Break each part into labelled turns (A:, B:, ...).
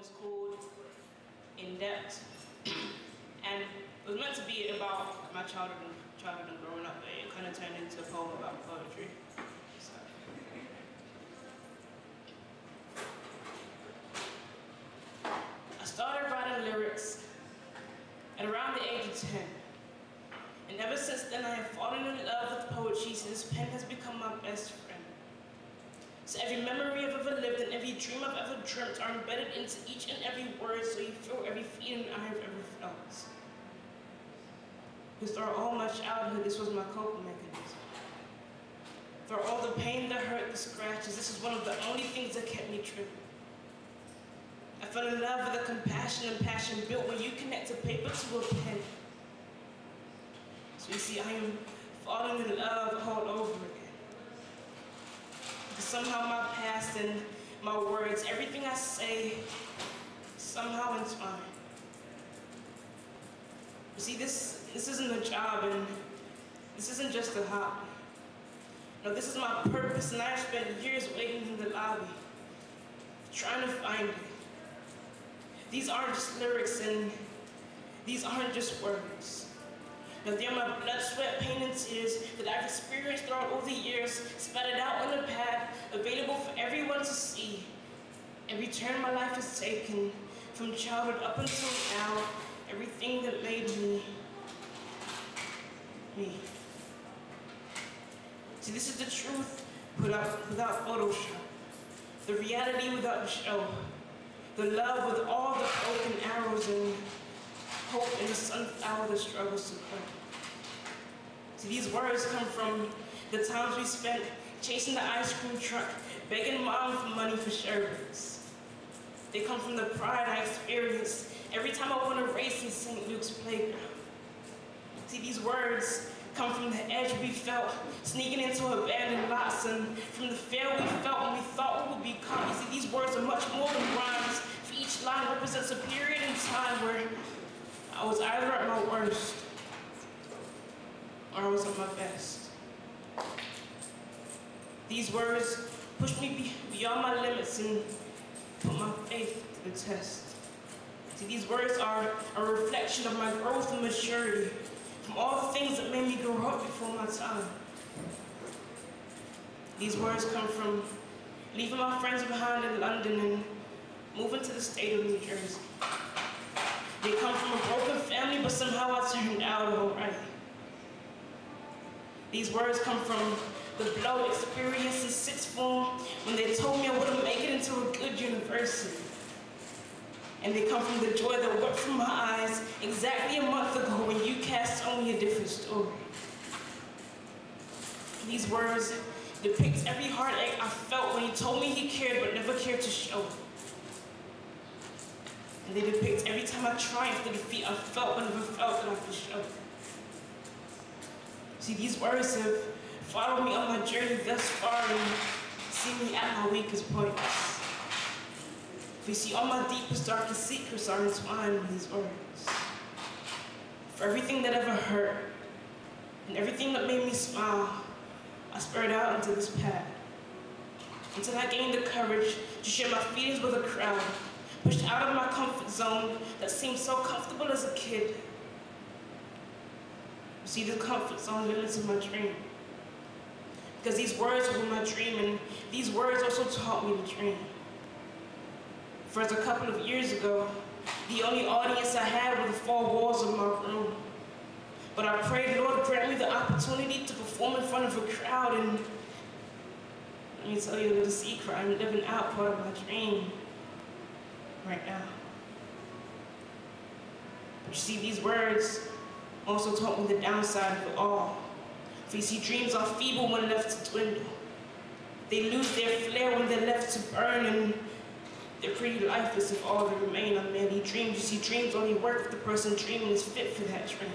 A: is called In Debt. and it was meant to be about my childhood and, childhood and growing up, but it kind of turned into a poem about poetry. So. I started writing lyrics at around the age of 10. And ever since then, I have fallen in love with poetry since pen has become my best friend. So every memory I've ever lived and every dream I've ever dreamt are embedded into each and every word so you feel every feeling I have ever felt. Because throughout all my childhood, this was my coping mechanism. For all the pain, the hurt, the scratches, this is one of the only things that kept me true. I fell in love with the compassion and passion built when you connect a paper to a pen. So you see, I am falling in love all over somehow my past and my words, everything I say, somehow entwine. You see, this, this isn't a job and this isn't just a hobby. No, this is my purpose and I've spent years waiting in the lobby, trying to find it. These aren't just lyrics and these aren't just words. Now they're my blood, sweat, pain, and tears that I've experienced throughout all the years, spattered out on the path, available for everyone to see. Every turn my life has taken, from childhood up until now, everything that made me, me. See, this is the truth without, without Photoshop, the reality without the show, the love with all the broken arrows and hope in the sunflower that struggles to grow. See, these words come from the times we spent chasing the ice cream truck, begging mom for money for sherbets. They come from the pride I experienced every time I won a race in St. Luke's playground. See, these words come from the edge we felt, sneaking into abandoned lots, and from the fear we felt when we thought we would be caught. You see, these words are much more than rhymes, for each line represents a period in time where I was either at my worst or I was at my best. These words pushed me beyond my limits and put my faith to the test. See, these words are a reflection of my growth and maturity from all the things that made me grow up before my time. These words come from leaving my friends behind in London and moving to the state of New Jersey. They come from a broken family, but somehow I turned out all right. These words come from the blow experience in sixth form when they told me I wouldn't make it into a good university. And they come from the joy that wept from my eyes exactly a month ago when you cast on me a different story. These words depict every heartache I felt when he told me he cared but never cared to show. it. And they depict every time I triumphed the defeat I felt but never felt that I could show. See, these words have followed me on my journey thus far and see me at my weakest points. You see, all my deepest, darkest secrets are entwined in these words. For everything that ever hurt and everything that made me smile, I spurred out into this path until I gained the courage to share my feelings with a crowd, pushed out of my comfort zone that seemed so comfortable as a kid. See, the comfort zone limited my dream. Because these words were my dream, and these words also taught me to dream. For as a couple of years ago, the only audience I had were the four walls of my room. But I prayed, Lord, grant me the opportunity to perform in front of a crowd and let me tell you a little secret, I'm living out part of my dream right now. But you see, these words also taught me the downside of it all. For you see, dreams are feeble when left to dwindle. They lose their flair when they're left to burn, and they're pretty lifeless if all that remain are merely dreams. You see, dreams only work if the person dreaming is fit for that dream.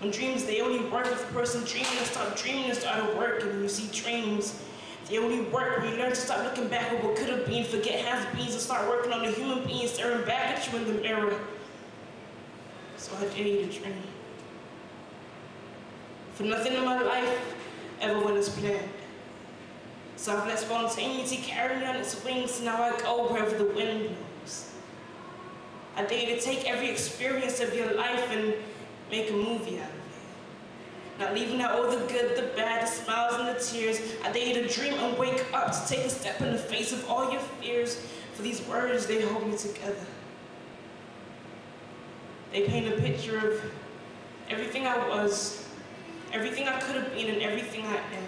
A: When dreams, they only work if the person dreaming and start dreaming and start working. And you see, dreams, they only work when you learn to stop looking back at what could have been, forget has beens, and start working on the human being staring back at you in the mirror. So I dare you to dream. For nothing in my life ever went as planned. So I've let spontaneity carry me on its wings, now I go wherever the wind blows. I dare you to take every experience of your life and make a movie out of it. Not leaving out all the good, the bad, the smiles and the tears. I dare you to dream and wake up, to take a step in the face of all your fears. For these words, they hold me together. They paint a picture of everything I was, everything I could have been, and everything I am.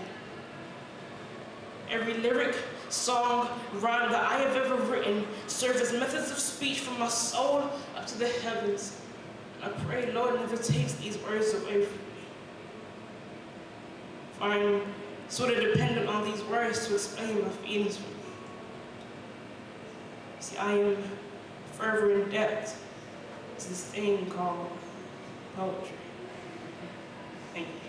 A: Every lyric, song, rhyme that I have ever written serves as methods of speech from my soul up to the heavens. I pray, Lord, never takes these words away from me. For I'm sort of dependent on these words to explain my feelings for me. See, I am forever in debt to this thing called poetry. Thank you.